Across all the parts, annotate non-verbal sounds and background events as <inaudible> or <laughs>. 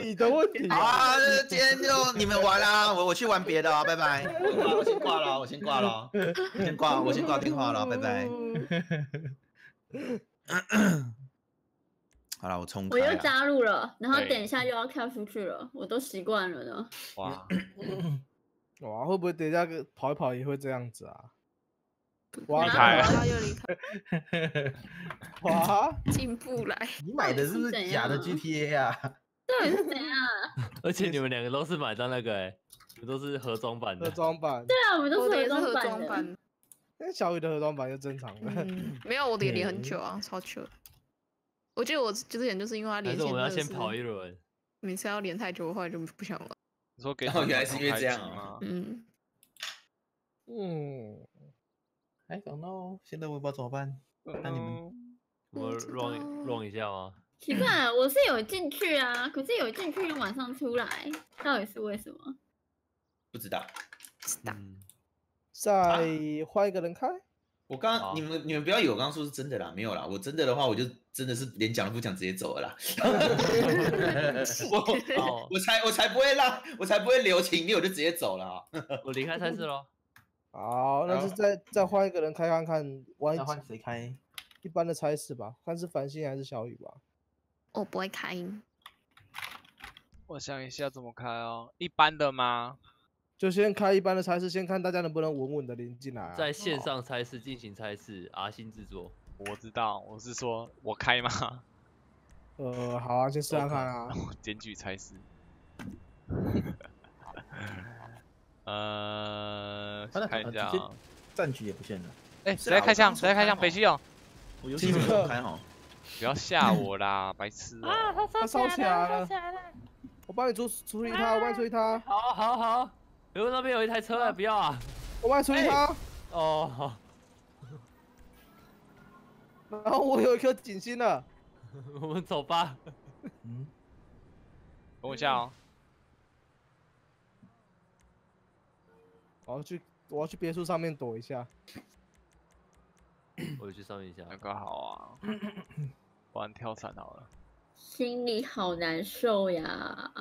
你的问题好啊，今天就你们玩啦，我我去玩别的啊，拜拜。我先挂了，我先挂了，我先挂，我先挂电话了，拜拜。<coughs> 好了，我冲我又。加入了，然后等一下又要跳出去了，我都习惯了呢。哇，<coughs> 哇，会不会等一下个跑一跑也会这样子啊？哇离开又离开，<laughs> 哇，进步来。你买的是不怎是假的样 GTA 啊？是怎样？<laughs> 而且你们两个都是买到那个哎、你们都是盒装版盒的。装版，对啊，我们都是盒装版的。<laughs> 那小雨的盒装版就正常的。嗯，<laughs> 没有我的也连很久啊，超久。我记得我之前就是因为它还连线我们要先跑一轮？每次要连太久，后来就不想玩。你说给哦原来小是因为这样啊？嗯，嗯，还 don't know，现在我也不知道怎么办。那你们嗯我 run run 一下吗？奇怪，我是有进去啊，可是有进去又马上出来，到底是为什么？不知道。知道。嗯，再换一个人开。我刚好你们你们不要以为我刚刚说是真的啦，没有啦，我真的的话我就真的是连讲都不讲直接走了啦。<laughs> 我哦我才我才不会让我才不会留情面，我就直接走了啊。我离开赛事喽。<laughs> 好，那就再再换一个人开看看，玩那换谁开？一般的差事吧，看是繁星还是小雨吧。我不会开，我想一下怎么开哦，一般的吗？就先开一般的差事，先看大家能不能稳稳的连进来、啊。在线上猜试进行猜试阿星制作。我知道，我是说我开吗？<laughs> 呃，好啊，先试看看啊。检举差事。呃，看一下啊，战局也不限了。哎，谁在开枪？谁在开枪？北西哦，我游戏没有开好。不要吓我啦，白痴啊！他烧起来了，我帮你处处理他，我帮你处理他，好好好，刘那边有一台车哎，不要啊！我帮你处理他。哦，好，<laughs> 然后我有一颗警心了，<laughs> 我们走吧。嗯，等我一下哦，我要去我要去别墅上面躲一下。我去上面一下。那个好啊，<laughs> 不然跳伞好了。心里好难受呀。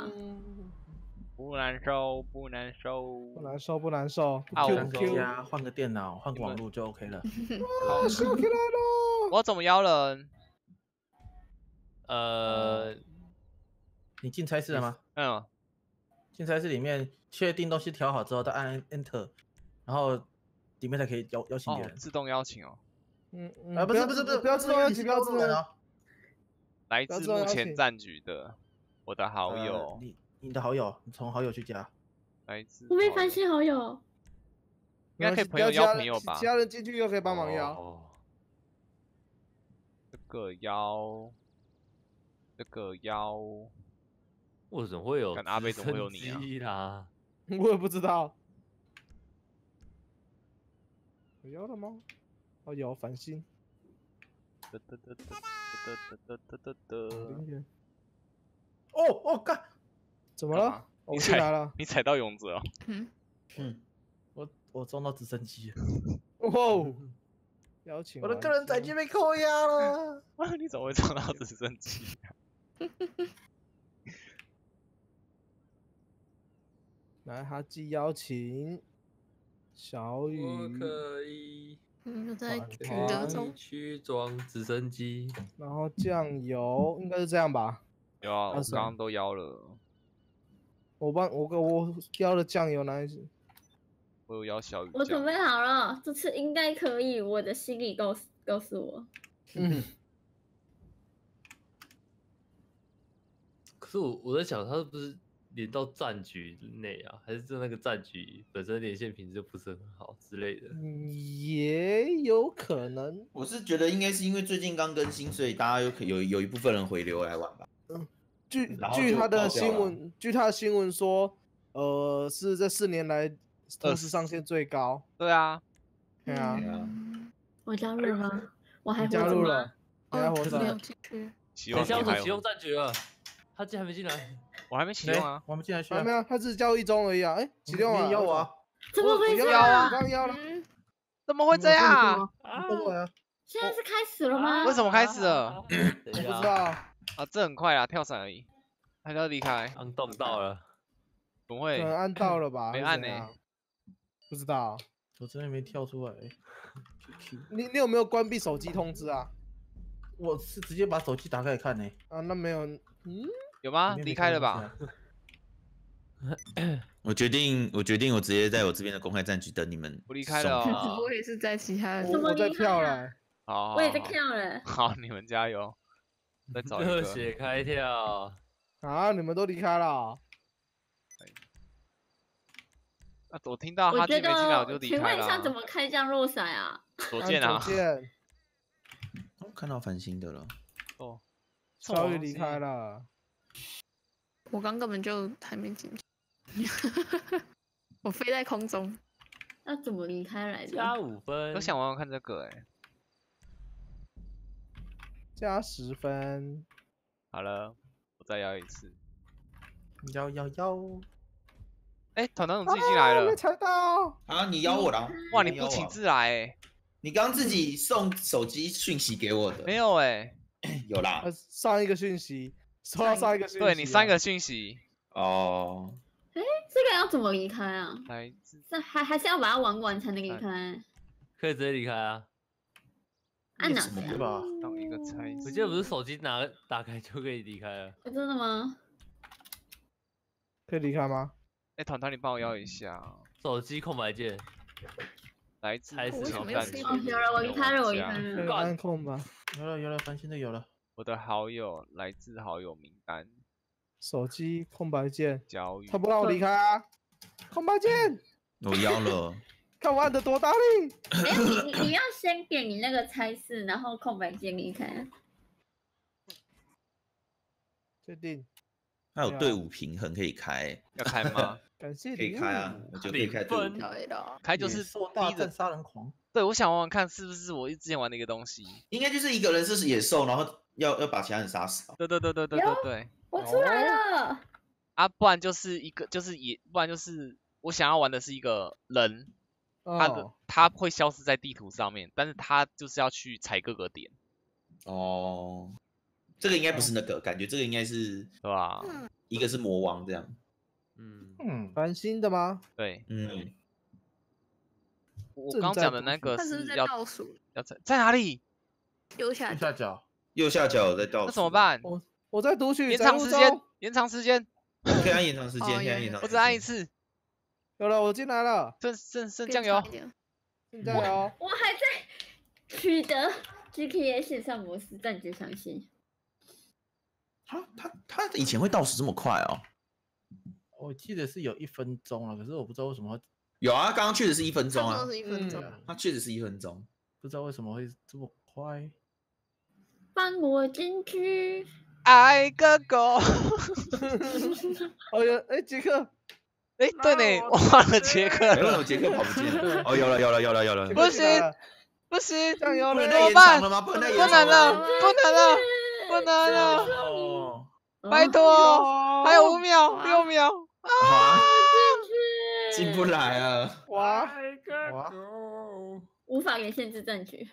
不难受，不难受。不难受不难受，啊我不 Q，家换个电脑，换个网络就 OK 了。起来了。我怎么邀人？呃，你进差事了吗？嗯，进差事里面确定东西调好之后，再按 Enter，然后里面才可以邀邀请别人，。哦自动邀请哦。嗯嗯啊，不是不是不是，不要自动邀请，不要自动邀请。哦。来自目前战局的我的好呃友，你你的好友，你从好友去加。来自我被好友翻新好友，应该可以朋友邀朋友吧其他人进去又可以帮忙邀。哦这个邀，这个邀，为什么会有干阿贝怎么会有你啊？<laughs> 我也不知道。有邀了吗？哦，有繁星。得得得得得得得得得零元哦哦，干！怎么了？我你踩进来了。你踩到勇者哦，嗯，嗯，我我撞到直升机了，<laughs> 哇哦！邀请我的个人载成具被扣押了。<laughs> 你怎么会撞到直升机？<laughs> 来，哈基邀请小雨，我可以嗯，就在取得中。去装直升机。然后酱油应该是这样吧？有啊，我刚刚都邀了，我帮我给我邀了酱油哪一只？我有邀小雨我准，备好了，这次应该可以。我的心里告诉告诉我，嗯，<laughs> 可是我我在想，他是不是连到战局内啊？还是就那个战局本身连线品质就不是很好之类的？也有可能。我是觉得应该是因为最近刚更新，所以大家有可有有一部分人回流来玩吧。嗯据据他的新闻，据他的新闻说，呃，是这四年来同时上线最高。对啊，对啊，对啊嗯我加入了吗？我还加入了，你还哦活，没有去。希等一下，望你还有我启用，战局了，他竟然还没进来。我还没启用啊，我们进来去啊还没。有，他只是交一中而已啊。哎，启动啊，你邀我啊？怎么回事我邀啊，啊我？刚邀了。嗯，怎么会这样？啊！现在是开始了吗？为什么开始了 <coughs> 我不知，道，啊，这很快啊，跳伞而已。还是要离开？按动到了，不会可能，按到了吧？没按呢不知道。我真的没跳出来。<laughs> 你你有没有关闭手机通知啊？我是直接把手机打开看呢。啊，那没有，嗯，有吗？离开了吧？<coughs> 我决定，我决定，我直接在我这边的公开战局等你们。我离开了可哦是我也是在其他的我我在跳了。好，我也在跳了。好，你们加油，再找一热。血开跳，啊！你们都离开了哦？啊，我听到我觉哈基没进来，我就得，离开了啊。请问一下怎么开降落伞啊？左键啊左？键，哦看到繁星的了，哦，超越离开了。我刚根本就还没进去，<laughs> 我飞在空中。<laughs> 要怎么离开来加？五分。我想玩玩看这个哎。加十分，好了，我再摇一次。幺幺幺，哎，团团怎么自己进来了啊没？踩到，啊，你邀我了？哇，你不请自来哎？你刚自己送手机讯息给我的，没有哎。<coughs> 有啦呃，。上一个讯息，收到上一个讯息啊，对你三个讯息，哦，哎这个要怎么离开啊？来自这还还是要把它玩完才能离开？可以直接离开啊！按哪个吧？当一个猜我记得不是手机拿打开就可以离开了。真的吗？可以离开吗？哎，团团你帮我要一下，手机空白键，来自还是为什么有了，我离开了，我离开了。按空吧。有了有了，繁星的有了。我的好友来自好友名单，手机空白键，交易他不让我离开啊！<laughs> 空白键，<laughs> 我要了。<laughs> 看我按的多大力！没有，你你你要先点你那个猜字，然后空白键离开。确定，还有队伍平衡可以开，要开吗？感谢可以礼开啊物，我就可以开队伍的，开就是野兽大逼着战杀人狂，对，我想玩玩看是不是我之前玩的一个东西。应该就是一个人是野兽，然后要要把其他人杀死吧。对对对对对对对。我出来了，啊，不然就是一个就是也，不然就是我想要玩的是一个人，他的、哦，他会消失在地图上面，但是他就是要去踩各个点，哦，这个应该不是那个，感觉这个应该是对吧？一个是魔王这样。嗯，嗯，繁星的吗？对，嗯，我刚讲的那个是不是在要倒数要在在哪里？右下角？右下角，右下角有在倒数，那怎么？办？我我在读取延长时间，延长时间，可以按延长时间，哦可以按延长时间。我只按一次，有了，我进来了，剩剩剩变酱油长一，点 <laughs> 现在哦，我还在取得 GTA 线上模式，暂且相信。他他他以前会倒数这么快哦？我记得是有一分钟了，可是我不知道为什么会，有啊，刚刚确实是一分钟啊是一分钟。嗯他确实是一分钟。不知道为什么会这么快。放我进去，爱个狗。<laughs> 哦哟，哎，杰克，哎，对呢，我忘了杰克哎，为什么，杰克跑不见了？<laughs> 哦，有了有了有了有了，不行不行，酱油怎么办？不能不能了，不能了，不能了，哦，拜托，哦。还有五秒，六秒，啊，进进不来啊！哇。哇。无法连线至战局，哇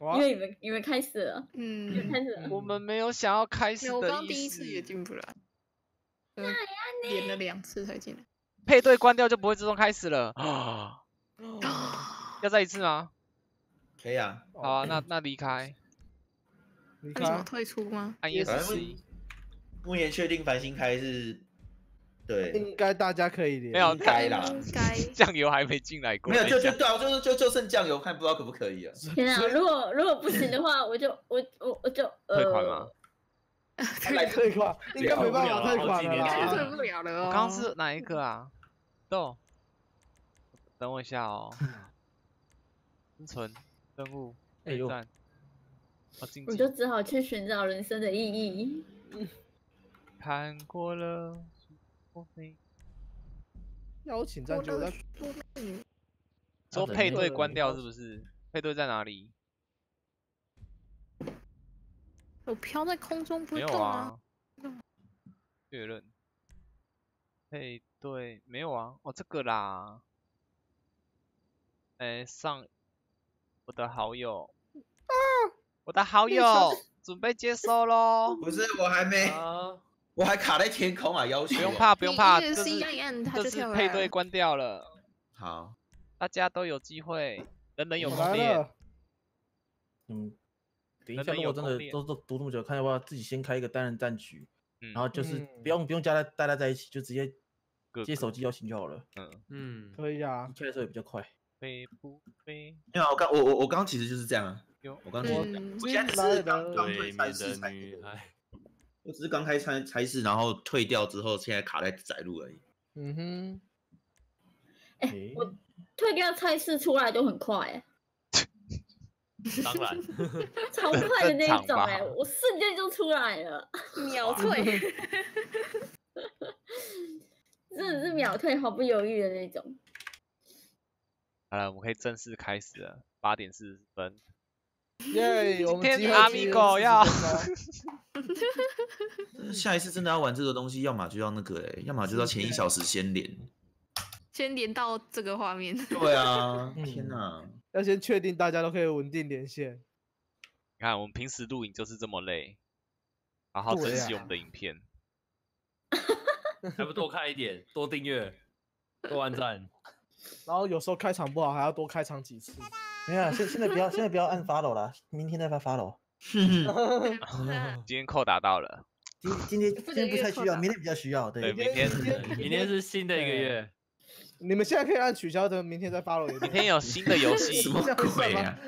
因，为你们你们开始了，你们嗯，开始了。我们没有想要开没有我刚始的意第一次也。进不来，呃连了两次才进来。配对关掉就不会自动开始了啊！<gasps> 要再一次吗？可以啊，好啊，那那离开，离为什么开，退出吗？按也 E 是 S C。目前确定繁星开是，对，应该大家可以连，没有应该啦。应该 <laughs> 酱油还没进来过。没有，就就对啊，就是就就剩酱油，看不知道可不可以啊？<laughs> 天啊！如果如果不行的话，我就我我我就退款吗呃，<laughs> 来退款，应该没办法退款了。退不了了刚刚是哪一个啊？豆，等我一下哦。生存任务哎呦，战，我我就只好去寻找人生的意义。看过了，邀请战局，我在嗯说配对关掉是不是？配对在哪里？我飘在空中不没有会动啊。啊。确认。配对没有啊？哦，这个啦。哎，上我的好友。我的好友准备接收喽。不是，我还没，啊，我还卡在天空啊，要求。不用怕，不用怕，这 C 是这就是配。对关掉了，好，大家都有机会，人人有我攻略。嗯，等一下，如果真的都都读那么久，看要不要自己先开一个单人战局，嗯。然后就是嗯。不用不用加大大家在一起，就直接接手机邀请就好了。嗯，嗯，可以啊。一，开的时候也比较快。飞不飞？没有，我刚我我我刚刚其实就是这样啊，我刚刚嗯我现在只来是刚了。刚退对面赛事才的女孩，我只是刚开差差事，然后退掉之后，现在卡在窄路而已。嗯哼，哎、诶我退掉菜式出来都很快、欸，<laughs> 当然，<laughs> 超快的那一种哎、我瞬间就出来了，<laughs> 秒退，真的是秒退，毫不犹豫的那种。好了，我们可以正式开始了，八点四十分。耶，我们天阿米狗40要下一次真的要玩这个东西，要么就要那个哎、要么就要前一小时先连。先连到这个画面。对啊，<laughs> 嗯天哪！要先确定大家都可以稳定连线。你看，我们平时录影就是这么累，好好珍惜我们的影片。还不多看一点，多订阅，多按赞。然后有时候开场不好，还要多开场几次。没有啊，现现在不要现在不要按 follow 啦，明天再发 follow。<laughs> <laughs> 今天扣打到了，今今天今天不太需要，明天比较需要。对，对明天明天是新的一个月，你们现在可以按取消的，明天再 follow 也明天有新的游戏 <laughs> 什，么鬼啊？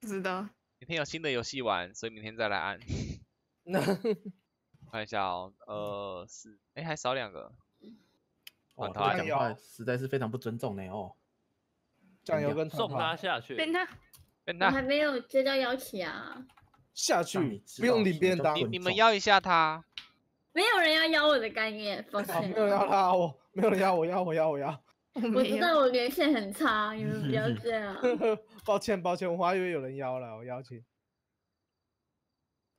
不知道，明天有新的游戏玩，所以明天再来按。<laughs> 那看一下哦，呃，是，哎，还少两个，哦，团团这个讲话实在是非常不尊重呢哦。酱油跟送他下去。变他跟他我还没有接到邀请啊，下去不用领便当。你你们尊重要一下他，没有人要邀我的概念，抱啊，歉没。有人要他我，没有人要我要我要我要。我。知道我连线很差，你们不要这样。<laughs> 抱歉抱歉，我还以为有人邀了，我邀请。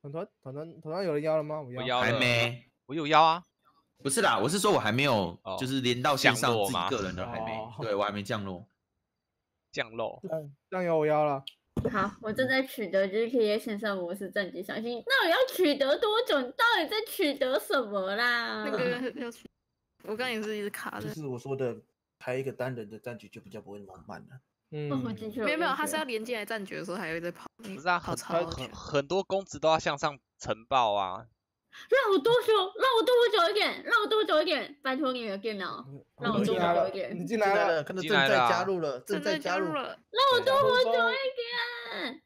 团团团团团团有人邀了吗？我邀。还我邀了，没，我有邀啊，不是啦，我是说我还没有哦，就是连到线上自己个人的还没哦，对我还没降落。降落，嗯酱油我邀了。好，我正在取得 GTA 线上模式战绩详情。那我要取得多久？你到底在取得什么啦？那个 <laughs> 要取，我刚也是一直卡的。就是我说的，开一个单人的战局就比较不会那么慢了。嗯，哦，我进去了。没有没有，他是要连进来战局的时候还会再跑，你不是啊，跑很很。很多公子都要向上呈报啊，让我多久？让我多久一点？让我多久一点？拜托你的电脑，让我多你进来了久一，点？你进来了，了，看到正在加入了，正正在在加入。了，让我多活久一点？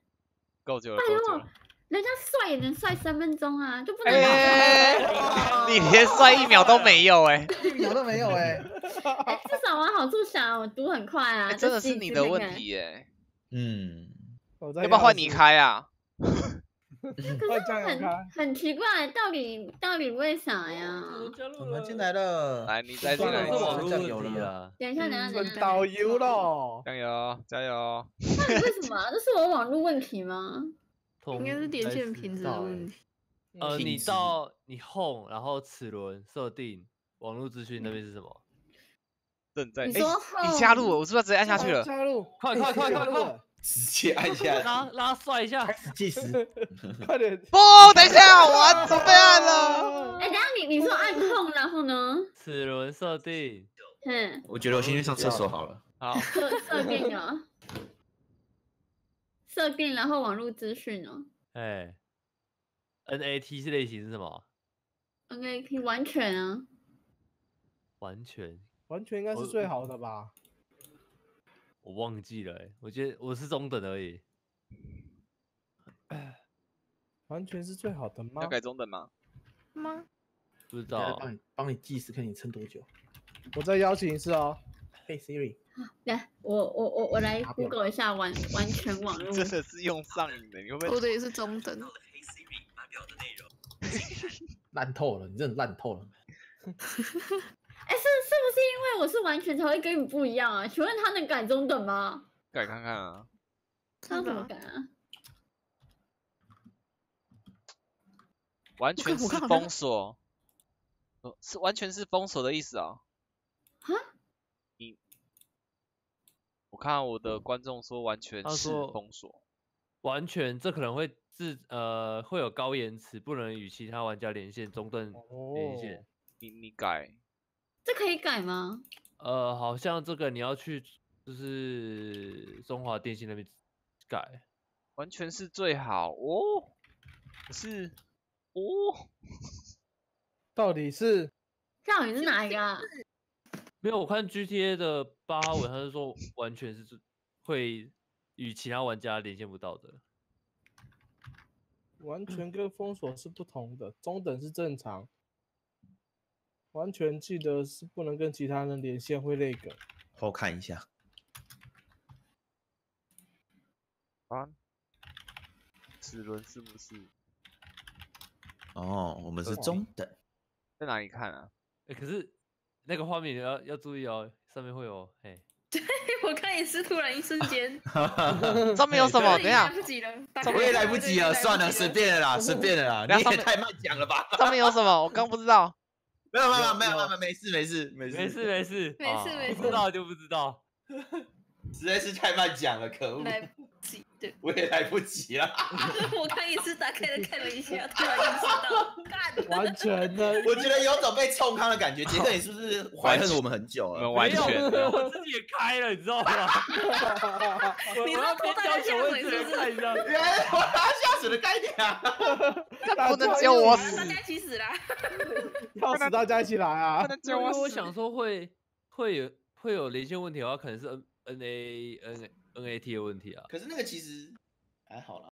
够久了，拜托。人家帅也能帅三分钟啊，就不能 <laughs> 你连帅一秒都没有哎、一秒都没有哎。<laughs> 哎，至少往好处想，我读很快啊。哎真的是你的问题耶、嗯，要不要换你邀开啊？<laughs> 是？换酱油很。很奇怪，到底到底为啥呀？我们进来了，来，你再进来一次，网络酱油了。等一下，等一下，等一顺下，导游了。加油加油！到底为什么啊？这是我网络问题吗？应该是连线品质的问题。呃，你到你 home，然后齿轮设定网络资讯那边是什么？正在，哎、你说你加入我，我是不是直接按下去了？加入，快快快快快！直接按下去。<laughs> 拉拉帅一下开，始计时。<laughs> 快点！不，等一下，我要准备按了。哎，等下你你说按控，然后呢？齿轮设定，嗯，我觉得我先去上厕所好了。好，设设定啊，设定，然后网络资讯哦哎，NAT 是类型是什么？？NAT 完全啊，完全完全应该是最好的吧？我忘记了、欸，我觉得我是中等而已。完全是最好的吗要？改中等吗？吗？不知道帮你帮你计时，看你撑多久。我再邀请一次哦。嘿 Siri，来，我我我我来 Google 一下完完全网络，真的是用上瘾的，你会不会？我的也是中等。<laughs> 烂透了，你真的烂透了。<laughs> 哎，是是不是因为我是完全才会跟你不一样啊？请问他能改中等吗？改看看啊。他怎么改啊？完全是封锁，呃是完全是封锁的意思啊。啊？你，我看我的观众说完全是封锁，完全这可能会自呃会有高延迟，不能与其他玩家连线，中断连线。哦你你改，这可以改吗？呃，好像这个你要去就是中华电信那边改。完全是最好哦。可是哦，<laughs> 到底是到底是哪一个啊？<laughs> 没有，我看 GTA 的八哈文，他是说完全是会与其他玩家连线不到的。完全跟封锁是不同的，中等是正常，完全记得是不能跟其他人连线会那个。我看一下，啊，齿轮是不是哦，我们是哦中等，在哪里看啊？哎、可是那个画面要要注意哦，上面会有嘿，<laughs> 我看也是突然一瞬间，<laughs> 上面有什么？等一下来，不及了，我也来不及了，算了，随。便了啦，随便了啦，你也太慢讲了吧？上面有什么？我刚不知道。没有没有有没有没有有。没事没事没事。没事没事。没事啊没事。不知道就不知道。<laughs> 实在是太慢讲了，可恶，来我也来不及了。<laughs> 我刚也是打开了看了一下，<laughs> 突然意识到，干，完全的，<laughs> 我觉得有种被冲康的感觉。杰克，你是不是怀恨我们很久了？完全的，我自己也开了，你知道吗？我你要边知道头大教学问家下水是不是题看一下。原来我拿下水的概念啊！不能只有我啊死大，家一起死啦！要死大家一起来啊不！能只有因为我死。我想说会会有会有连线问题的话，可能是 N N A N A NAT 的问题啊。可是那个其实还好啦。